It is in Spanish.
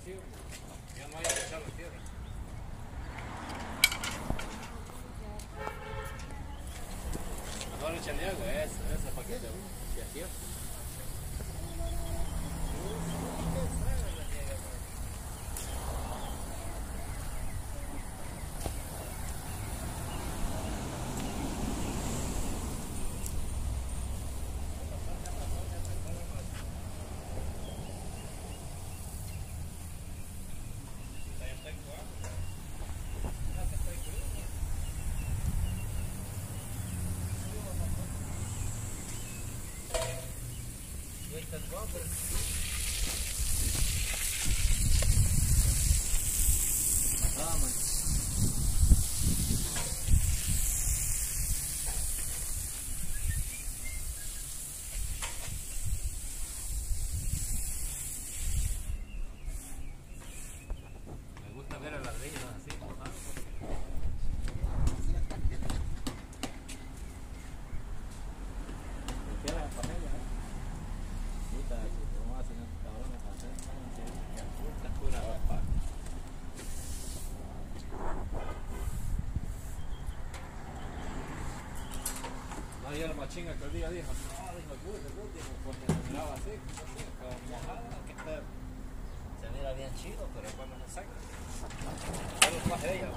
vacío. Ya no hay que echar la tierra. No Mejor echenle agua, esa, esa paquete. Ya cierto. Das war's. No, y el machín aquel día dijo, no, dijo, el el bus, dijo, porque miraba así, así, como mojado, que está, se mira bien chido, pero cuando se saca, lo traje ella.